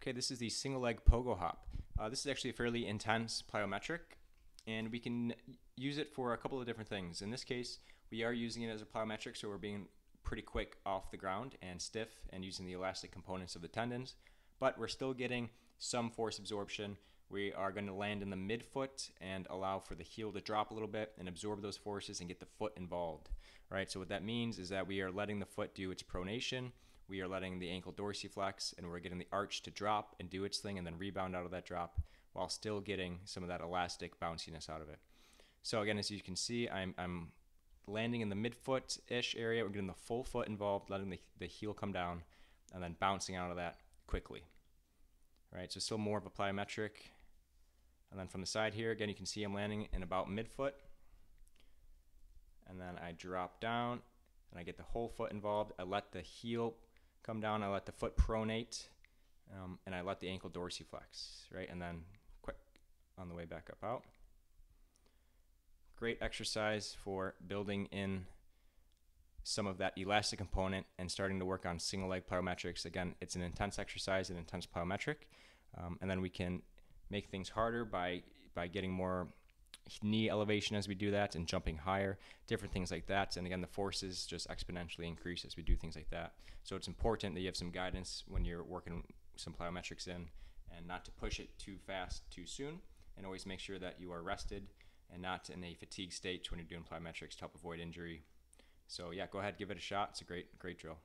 Okay, this is the single leg pogo hop. Uh, this is actually a fairly intense plyometric, and we can use it for a couple of different things. In this case, we are using it as a plyometric, so we're being pretty quick off the ground and stiff and using the elastic components of the tendons, but we're still getting some force absorption. We are going to land in the midfoot and allow for the heel to drop a little bit and absorb those forces and get the foot involved. Right. So what that means is that we are letting the foot do its pronation we are letting the ankle dorsiflex and we're getting the arch to drop and do its thing and then rebound out of that drop while still getting some of that elastic bounciness out of it. So again, as you can see, I'm, I'm landing in the midfoot-ish area. We're getting the full foot involved, letting the, the heel come down, and then bouncing out of that quickly. All right, so still more of a plyometric. And then from the side here, again, you can see I'm landing in about midfoot. And then I drop down, and I get the whole foot involved. I let the heel come down, I let the foot pronate, um, and I let the ankle dorsiflex, right? And then quick on the way back up out. Great exercise for building in some of that elastic component and starting to work on single leg plyometrics. Again, it's an intense exercise, an intense plyometric, um, and then we can make things harder by by getting more knee elevation as we do that and jumping higher, different things like that. And again, the forces just exponentially increase as we do things like that. So it's important that you have some guidance when you're working some plyometrics in and not to push it too fast too soon and always make sure that you are rested and not in a fatigue state when you're doing plyometrics to help avoid injury. So yeah, go ahead, give it a shot. It's a great, great drill.